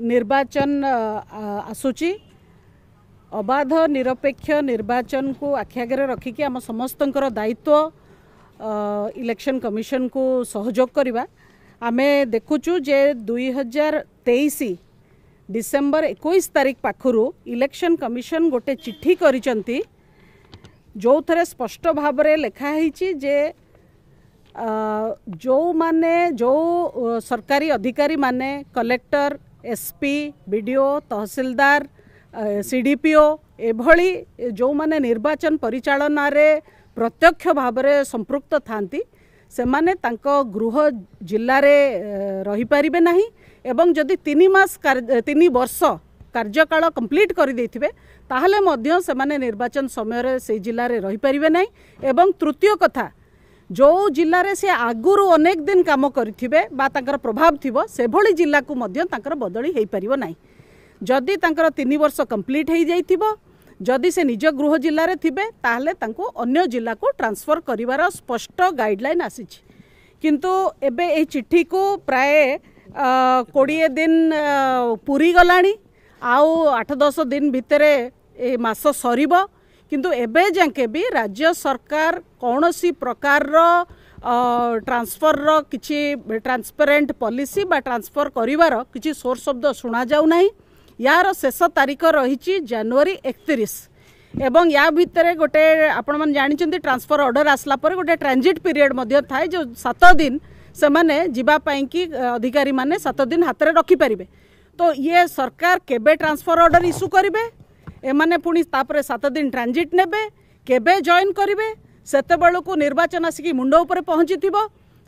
ନିର୍ବାଚନ ଆସୁଛି ଅବାଧ ନିରପେକ୍ଷ ନିର୍ବାଚନକୁ ଆଖି ଆଗରେ ରଖିକି ଆମ ସମସ୍ତଙ୍କର ଦାୟିତ୍ୱ ଇଲେକ୍ସନ୍ କମିଶନକୁ ସହଯୋଗ କରିବା। ଆମେ ଦେଖୁଛୁ ଯେ ଦୁଇ ହଜାର ତେଇଶ ଡିସେମ୍ବର ଏକୋଇଶ ତାରିଖ ପାଖରୁ ଇଲେକ୍ସନ୍ କମିଶନ ଗୋଟେ ଚିଠି କରିଛନ୍ତି। ଯେଉଁଥିରେ ସ୍ପଷ୍ଟ ଭାବରେ ଲେଖା ହେଇଛି ଯେ ଯେଉଁମାନେ ଯେଉଁ ସରକାରୀ ଅଧିକାରୀମାନେ collector SP B D O ତହସିଲଦାର ସି ଡି ପି ଓ ଏଭଳି ଯେଉଁମାନେ ନିର୍ବାଚନ ପରିଚାଳନାରେ ପ୍ରତ୍ୟକ୍ଷ ଭାବରେ ସମ୍ପୃକ୍ତ ଥାନ୍ତି ସେମାନେ ତାଙ୍କ ଗୃହ ଜିଲ୍ଲାରେ ରହିପାରିବେ ନାହିଁ ଏବଂ ଯଦି ତିନି ମାସ ତିନି ବର୍ଷ କାର୍ଯ୍ୟକାଳ କମ୍ପ୍ଲିଟ୍ କରିଦେଇଥିବେ ତାହେଲେ ମଧ୍ୟ ସେମାନେ ନିର୍ବାଚନ ସମୟରେ ସେଇ ଜିଲ୍ଲାରେ ରହିପାରିବେ ନାହିଁ ଏବଂ ତୃତୀୟ କଥା ଯେଉଁ ଜିଲ୍ଲାରେ ସେ ଆଗରୁ ଅନେକ ଦିନ କାମ କରିଥିବେ ବା ତାଙ୍କର ପ୍ରଭାବ ଥିବ ସେଭଳି ଜିଲ୍ଲାକୁ ମଧ୍ୟ ତାଙ୍କର ବଦଳି ହୋଇପାରିବ ନାହିଁ। ଯଦି ତାଙ୍କର ତିନି ବର୍ଷ କମ୍ପ୍ଲିଟ୍ ହୋଇଯାଇଥିବ ଯଦି ସେ ନିଜ ଗୃହ ଜିଲ୍ଲାରେ ଥିବେ ତାହେଲେ ତାଙ୍କୁ ଅନ୍ୟ ଜିଲ୍ଲାକୁ ଟ୍ରାନ୍ସଫର କରିବାର ସ୍ପଷ୍ଟ ଗାଇଡ଼ଲାଇନ୍ ଆସିଛି। କିନ୍ତୁ ଏବେ ଏହି ଚିଠିକୁ ପ୍ରାୟ କୋଡ଼ିଏ ଦିନ ପୁରୀ ଗଲାଣି ଆଉ ଆଠ ଦଶ ଦିନ ଭିତରେ ଏ ମାସ ସରିବ। କିନ୍ତୁ ଏବେ ଯାକେ ବି ରାଜ୍ୟ ସରକାର କୌଣସି ପ୍ରକାରର ଟ୍ରାନ୍ସଫରର କିଛି ଟ୍ରାନ୍ସପେରେଣ୍ଟ ପଲିସି ବା ଟ୍ରାନ୍ସଫର କରିବାର କିଛି ସୋର୍ସ ଶବ୍ଦ ଶୁଣାଯାଉନାହିଁ ୟାର ଶେଷ ତାରିଖ ରହିଛି ଜାନୁଆରୀ ଏକତିରିଶ ଏବଂ ୟା ଭିତରେ ଗୋଟେ ଆପଣମାନେ ଜାଣିଛନ୍ତି ଟ୍ରାନ୍ସଫର ଅର୍ଡ଼ର ଆସିଲା ପରେ ଗୋଟେ ଟ୍ରାନଜିଟ୍ ପିରିୟଡ଼ ମଧ୍ୟ ଥାଏ ଯେଉଁ ସାତ ଦିନ ସେମାନେ ଯିବା ପାଇଁକି ଅଧିକାରୀମାନେ ସାତ ଦିନ ହାତରେ ରଖିପାରିବେ ତ ଇଏ ସରକାର କେବେ ଟ୍ରାନ୍ସଫର ଅର୍ଡ଼ର ଇସ୍ୟୁ କରିବେ ଏମାନେ ପୁଣି ତାପରେ ସାତ ଦିନ ଟ୍ରାନଜିଟ୍ ନେବେ କେବେ ଜଏନ୍ କରିବେ ସେତେବେଳକୁ ନିର୍ବାଚନ ଆସିକି ମୁଣ୍ଡ ଉପରେ ପହଞ୍ଚିଥିବ।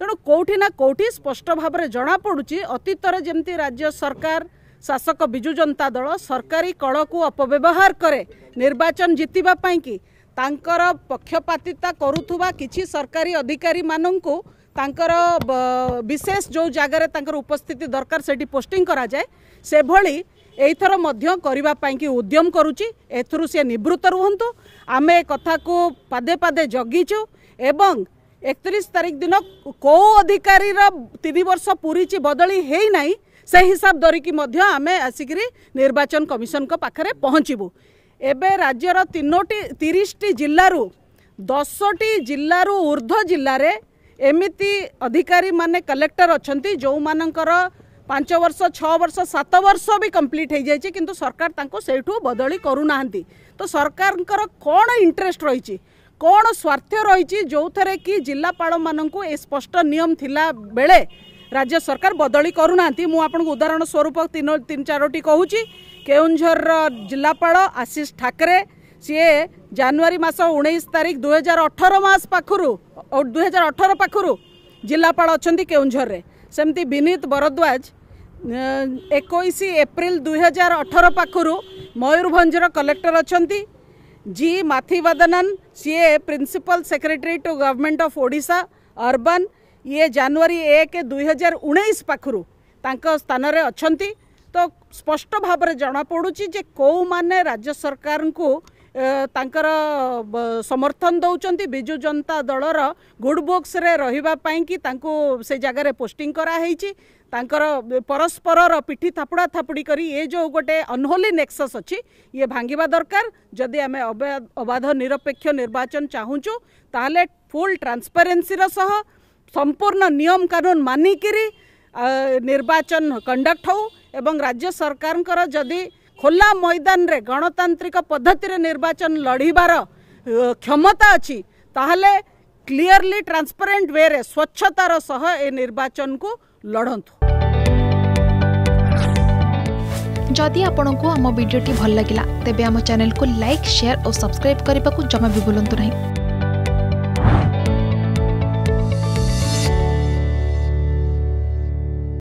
ତେଣୁ କେଉଁଠି ନା କେଉଁଠି ସ୍ପଷ୍ଟ ଭାବରେ ଜଣାପଡ଼ୁଛି ଅତୀତରେ ଯେମିତି ରାଜ୍ୟ ସରକାର ଶାସକ ବିଜୁ ଜନତା ଦଳ ସରକାରୀ କଳକୁ ଅପବ୍ୟବହାର କରେ ନିର୍ବାଚନ ଜିତିବା ପାଇଁକି ତାଙ୍କର ପକ୍ଷପାତିତା କରୁଥିବା କିଛି ସରକାରୀ ଅଧିକାରୀମାନଙ୍କୁ ତାଙ୍କର ବିଶେଷ ଯେଉଁ ଜାଗାରେ ତାଙ୍କର ଉପସ୍ଥିତି ଦରକାର ସେଠି ପୋଷ୍ଟିଂ କରାଯାଏ ସେଭଳି ଏଇଥର ମଧ୍ୟ କରିବା ପାଇଁକି ଉଦ୍ୟମ କରୁଛି। ଏଥିରୁ ସେ ନିବୃତ୍ତ ରୁହନ୍ତୁ। ଆମେ କଥାକୁ ପାଦେ ପାଦେ ଜଗିଛୁ ଏବଂ ଏକତିରିଶ ତାରିଖ ଦିନ କେଉଁ ଅଧିକାରୀର ତିନି ବର୍ଷ ପୁରିଛି ବଦଳି ହେଇନାହିଁ ସେ ହିସାବ ଧରିକି ମଧ୍ୟ ଆମେ ଆସିକରି ନିର୍ବାଚନ କମିଶନଙ୍କ ପାଖରେ ପହଞ୍ଚିବୁ। ଏବେ ରାଜ୍ୟର ତିନୋଟି ତିରିଶଟି ଜିଲ୍ଲାରୁ ଦଶଟି ଜିଲ୍ଲାରୁ ଉର୍ଦ୍ଧ୍ୱ ଜିଲ୍ଲାରେ ଏମିତି ଅଧିକାରୀମାନେ କଲେକ୍ଟର ଅଛନ୍ତି ଯେଉଁମାନଙ୍କର ପାଞ୍ଚ ବର୍ଷ ଛଅ ବର୍ଷ ସାତ ବର୍ଷ ବି କମ୍ପ୍ଲିଟ୍ ହେଇଯାଇଛି କିନ୍ତୁ ସରକାର ତାଙ୍କୁ ସେଇଠୁ ବଦଳି କରୁନାହାନ୍ତି। ତ ସରକାରଙ୍କର କ'ଣ ଇଣ୍ଟରେଷ୍ଟ ରହିଛି? କ'ଣ ସ୍ୱାର୍ଥ ରହିଛି? ଯେଉଁଥିରେ କି ଜିଲ୍ଲାପାଳମାନଙ୍କୁ ଏ ସ୍ପଷ୍ଟ ନିୟମ ଥିଲା ବେଳେ ରାଜ୍ୟ ସରକାର ବଦଳି କରୁନାହାନ୍ତି। ମୁଁ ଆପଣଙ୍କୁ ଉଦାହରଣ ସ୍ୱରୂପ ତିନ ତିନି ଚାରୋଟି କହୁଛି। କେଉଁଝରର ଜିଲ୍ଲାପାଳ ଆଶିଷ ଠାକରେ ସିଏ ଜାନୁଆରୀ ମାସ ଉଣେଇଶ ତାରିଖ ଦୁଇହଜାର ଅଠର ମାସ ପାଖରୁ ଦୁଇହଜାର ଅଠର ପାଖରୁ ଜିଲ୍ଲାପାଳ ଅଛନ୍ତି କେଉଁଝରରେ। ସେମିତି ବିନୀତ ବରଦ୍ୱାଜ ଏକୋଇଶ ଏପ୍ରିଲ ଦୁଇହଜାର ଅଠର ପାଖରୁ ମୟୂରଭଞ୍ଜର କଲେକ୍ଟର ଅଛନ୍ତି। ଜି. ମାଥିବାଦନନ ସିଏ principal secretary to government of Odisha urban ଇଏ ଜାନୁଆରୀ ଏକ ଦୁଇହଜାର ଉଣେଇଶ ପାଖରୁ ତାଙ୍କ ସ୍ଥାନରେ ଅଛନ୍ତି। ତ ସ୍ପଷ୍ଟ ଭାବରେ ଜଣାପଡ଼ୁଛି ଯେ କେଉଁମାନେ ରାଜ୍ୟ ସରକାରଙ୍କୁ ତାଙ୍କର ସମର୍ଥନ ଦେଉଛନ୍ତି ବିଜୁ ଜନତା ଦଳର ଗୁଡ୍ ବୁକ୍ସରେ ରହିବା ପାଇଁକି ତାଙ୍କୁ ସେ ଜାଗାରେ ପୋଷ୍ଟିଂ କରାହେଇଛି ତାଙ୍କର ପରସ୍ପରର ପିଠି ଥାପୁଡ଼ା ଥାପୁଡ଼ି କରି ଏ ଯେଉଁ ଗୋଟେ ଅନହୋଲି ନେକ୍ସସ୍ ଅଛି ଇଏ ଭାଙ୍ଗିବା ଦରକାର। ଯଦି ଆମେ ଅବାଧ ନିରପେକ୍ଷ ନିର୍ବାଚନ ଚାହୁଁଛୁ ତାହେଲେ ଫୁଲ୍ ଟ୍ରାନ୍ସପାରେନ୍ସିର ସହ ସମ୍ପୂର୍ଣ୍ଣ ନିୟମ କାନୁନ ମାନିକିରି ନିର୍ବାଚନ କଣ୍ଡକ୍ଟ ହେଉ ଏବଂ ରାଜ୍ୟ ସରକାରଙ୍କର ଯଦି ଖୋଲା ମଇଦାନରେ ଗଣତାନ୍ତ୍ରିକ ପଦ୍ଧତିରେ ନିର୍ବାଚନ ଲଢ଼ିବାର କ୍ଷମତା ଅଛି ତାହେଲେ କ୍ଲିୟରଲି ଟ୍ରାନ୍ସପାରେଣ୍ଟ ୱେରେ ସ୍ୱଚ୍ଛତାର ସହ ଏ ନିର୍ବାଚନକୁ ଲଢ଼ନ୍ତୁ। ଯଦି ଆପଣଙ୍କୁ ଆମ ଭିଡ଼ିଓଟି ଭଲ ଲାଗିଲା ତେବେ ଆମ ଚ୍ୟାନେଲକୁ ଲାଇକ୍ ସେୟାର ଓ ସବସ୍କ୍ରାଇବ୍ କରିବାକୁ ଜମା ବି ଭୁଲନ୍ତୁ ନାହିଁ।